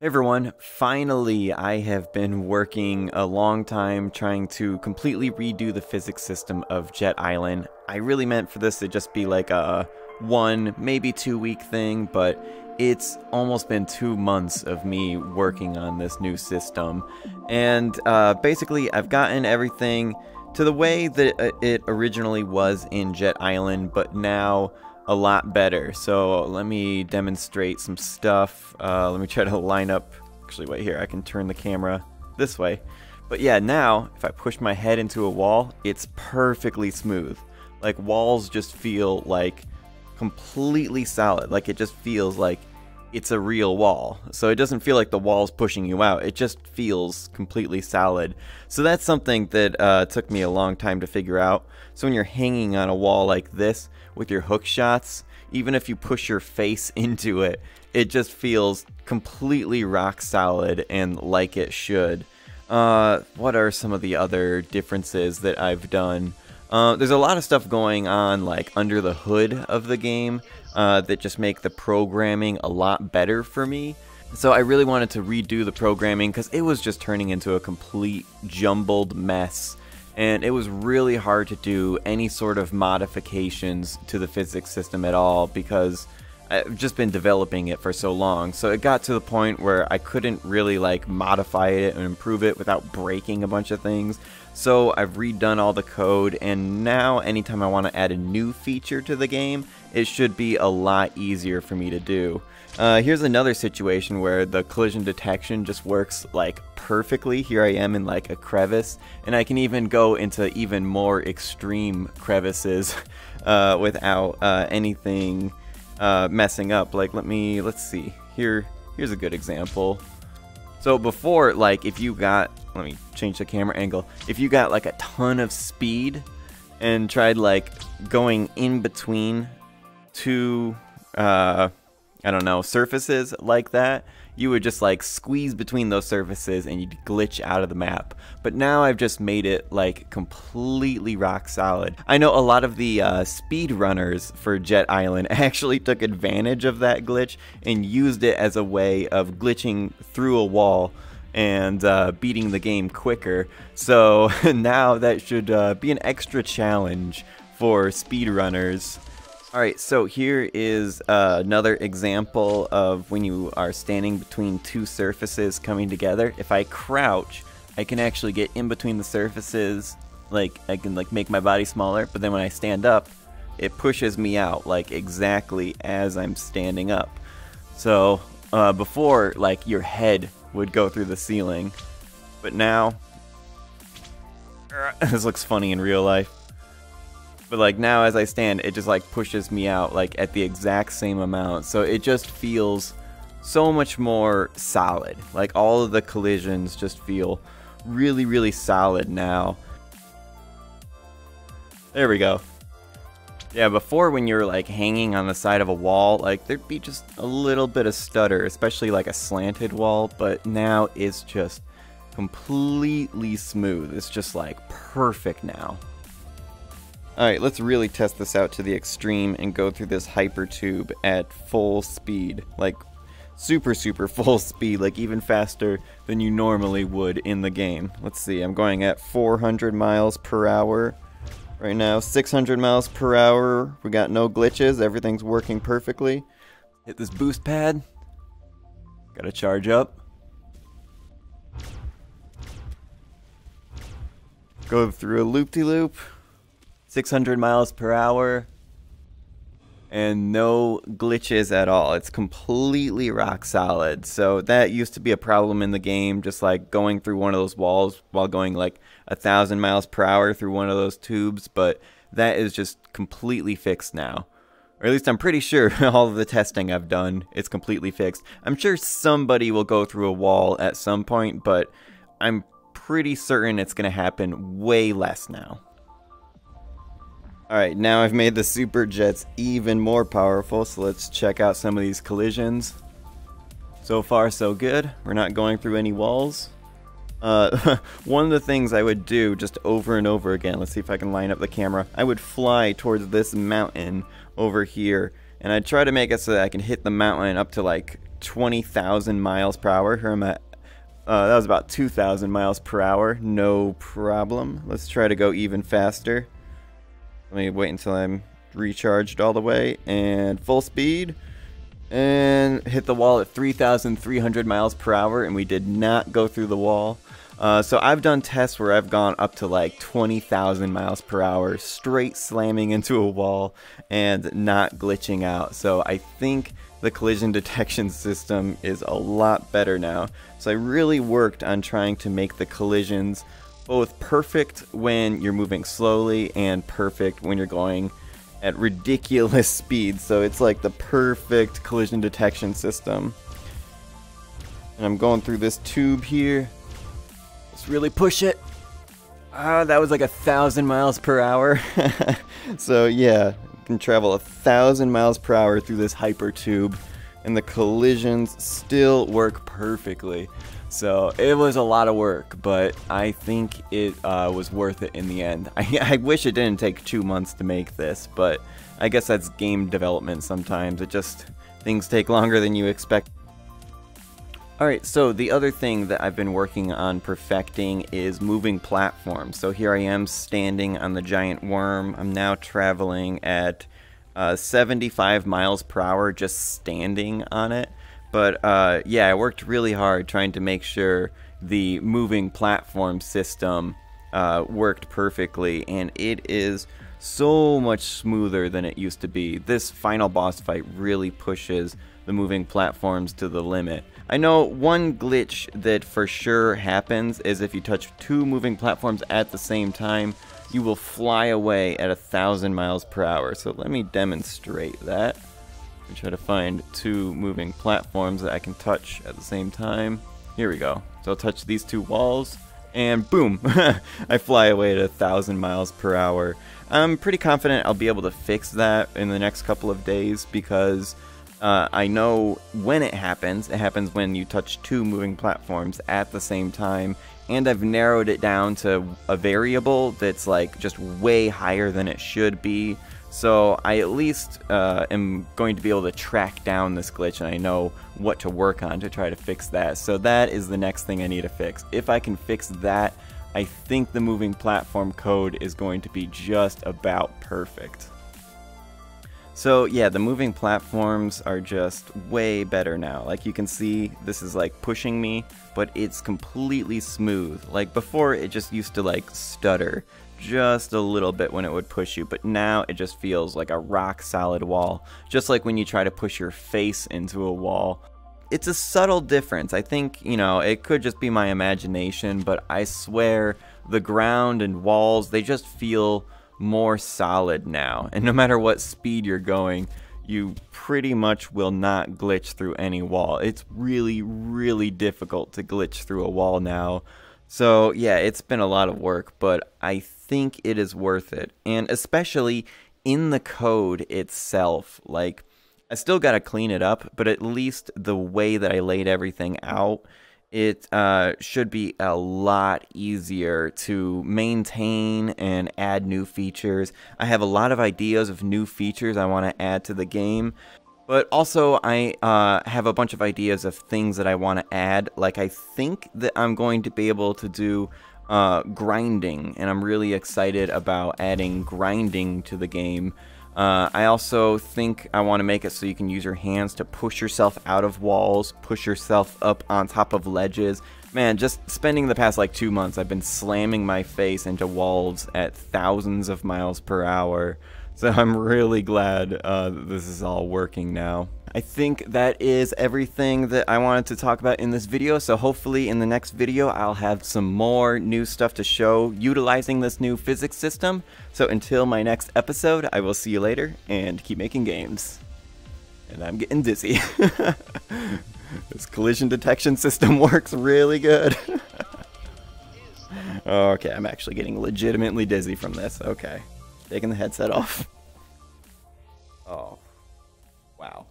Hey everyone, finally I have been working a long time trying to completely redo the physics system of Jet Island. I really meant for this to just be like a one, maybe two week thing, but it's almost been two months of me working on this new system. And uh, basically I've gotten everything to the way that uh, it originally was in Jet Island, but now a lot better. So let me demonstrate some stuff. Uh, let me try to line up. Actually, wait here. I can turn the camera this way. But yeah, now if I push my head into a wall, it's perfectly smooth. Like walls just feel like completely solid. Like it just feels like it's a real wall. So it doesn't feel like the wall's pushing you out. It just feels completely solid. So that's something that uh, took me a long time to figure out. So when you're hanging on a wall like this with your hook shots, even if you push your face into it, it just feels completely rock solid and like it should. Uh, what are some of the other differences that I've done? Uh, there's a lot of stuff going on like under the hood of the game uh, that just make the programming a lot better for me. So I really wanted to redo the programming because it was just turning into a complete jumbled mess. And it was really hard to do any sort of modifications to the physics system at all because I've just been developing it for so long. So it got to the point where I couldn't really like modify it and improve it without breaking a bunch of things. So I've redone all the code and now anytime I want to add a new feature to the game, it should be a lot easier for me to do. Uh, here's another situation where the collision detection just works like perfectly. Here I am in like a crevice and I can even go into even more extreme crevices uh, without uh, anything uh, messing up. Like, let me, let's see. Here, here's a good example. So before, like, if you got, let me change the camera angle. If you got like a ton of speed and tried like going in between two, uh, I don't know, surfaces like that, you would just like squeeze between those surfaces and you'd glitch out of the map. But now I've just made it like completely rock solid. I know a lot of the uh, speed runners for Jet Island actually took advantage of that glitch and used it as a way of glitching through a wall and uh, beating the game quicker. So now that should uh, be an extra challenge for speedrunners Alright, so here is uh, another example of when you are standing between two surfaces coming together. If I crouch, I can actually get in between the surfaces, like I can like make my body smaller, but then when I stand up, it pushes me out like exactly as I'm standing up. So uh, before, like your head would go through the ceiling, but now, this looks funny in real life. But like now as I stand, it just like pushes me out like at the exact same amount. So it just feels so much more solid. Like all of the collisions just feel really, really solid now. There we go. Yeah, before when you're like hanging on the side of a wall, like there'd be just a little bit of stutter, especially like a slanted wall, but now it's just completely smooth. It's just like perfect now. Alright, let's really test this out to the extreme and go through this hyper tube at full speed. Like, super, super full speed, like even faster than you normally would in the game. Let's see, I'm going at 400 miles per hour right now, 600 miles per hour. We got no glitches, everything's working perfectly. Hit this boost pad. Gotta charge up. Go through a loop-de-loop. -loop. 600 miles per hour and no glitches at all. It's completely rock solid. So that used to be a problem in the game, just like going through one of those walls while going like a thousand miles per hour through one of those tubes. But that is just completely fixed now. Or at least I'm pretty sure all of the testing I've done, it's completely fixed. I'm sure somebody will go through a wall at some point, but I'm pretty certain it's going to happen way less now. Alright, now I've made the super jets even more powerful, so let's check out some of these collisions. So far, so good. We're not going through any walls. Uh, one of the things I would do just over and over again, let's see if I can line up the camera, I would fly towards this mountain over here, and I'd try to make it so that I can hit the mountain up to like 20,000 miles per hour. Here I'm at, uh, that was about 2,000 miles per hour. No problem. Let's try to go even faster. Let me wait until I'm recharged all the way and full speed and hit the wall at 3,300 miles per hour and we did not go through the wall. Uh, so I've done tests where I've gone up to like 20,000 miles per hour straight slamming into a wall and not glitching out. So I think the collision detection system is a lot better now. So I really worked on trying to make the collisions both perfect when you're moving slowly and perfect when you're going at ridiculous speeds. So it's like the perfect collision detection system. And I'm going through this tube here. Let's really push it. Ah, that was like a thousand miles per hour. so yeah, you can travel a thousand miles per hour through this hyper tube, and the collisions still work perfectly. So it was a lot of work, but I think it uh, was worth it in the end. I, I, wish it didn't take two months to make this, but I guess that's game development sometimes. It just, things take longer than you expect. Alright, so the other thing that I've been working on perfecting is moving platforms. So here I am standing on the giant worm. I'm now traveling at uh, 75 miles per hour just standing on it. But uh, yeah, I worked really hard trying to make sure the moving platform system uh, worked perfectly, and it is so much smoother than it used to be. This final boss fight really pushes the moving platforms to the limit. I know one glitch that for sure happens is if you touch two moving platforms at the same time, you will fly away at a thousand miles per hour. So let me demonstrate that and try to find two moving platforms that I can touch at the same time. Here we go. So I'll touch these two walls, and boom! I fly away at a thousand miles per hour. I'm pretty confident I'll be able to fix that in the next couple of days because uh, I know when it happens. It happens when you touch two moving platforms at the same time, and I've narrowed it down to a variable that's like just way higher than it should be. So I at least uh, am going to be able to track down this glitch and I know what to work on to try to fix that. So that is the next thing I need to fix. If I can fix that, I think the moving platform code is going to be just about perfect. So yeah, the moving platforms are just way better now. Like you can see, this is like pushing me, but it's completely smooth. Like before, it just used to like stutter just a little bit when it would push you, but now it just feels like a rock solid wall, just like when you try to push your face into a wall. It's a subtle difference. I think, you know, it could just be my imagination, but I swear the ground and walls, they just feel more solid now. And no matter what speed you're going, you pretty much will not glitch through any wall. It's really, really difficult to glitch through a wall now. So, yeah, it's been a lot of work, but I think it is worth it. And especially in the code itself. Like, I still got to clean it up, but at least the way that I laid everything out, it uh, should be a lot easier to maintain and add new features. I have a lot of ideas of new features I want to add to the game, but also I uh, have a bunch of ideas of things that I want to add. Like, I think that I'm going to be able to do uh, grinding, and I'm really excited about adding grinding to the game. Uh, I also think I want to make it so you can use your hands to push yourself out of walls, push yourself up on top of ledges. Man, just spending the past like two months, I've been slamming my face into walls at thousands of miles per hour. So I'm really glad uh, this is all working now. I think that is everything that I wanted to talk about in this video, so hopefully in the next video I'll have some more new stuff to show utilizing this new physics system. So until my next episode, I will see you later, and keep making games. And I'm getting dizzy. this collision detection system works really good. okay, I'm actually getting legitimately dizzy from this. Okay. Taking the headset off. Oh. Wow.